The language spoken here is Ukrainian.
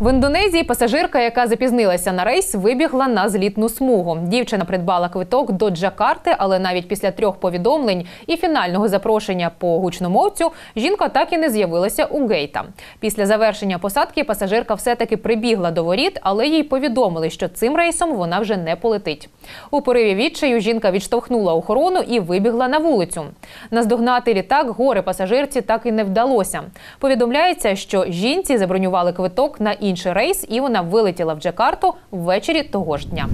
В Індонезії пасажирка, яка запізнилася на рейс, вибігла на злітну смугу. Дівчина придбала квиток до Джакарти, але навіть після трьох повідомлень і фінального запрошення по гучномовцю жінка так і не з'явилася у гейта. Після завершення посадки пасажирка все-таки прибігла до воріт, але їй повідомили, що цим рейсом вона вже не полетить. У пориві відчаю жінка відштовхнула охорону і вибігла на вулицю. Наздогнати літак горе пасажирці так і не вдалося. Повідомляється, що жінці забронювали квиток на інший рейс, і вона вилетіла в Джакарту ввечері того ж дня.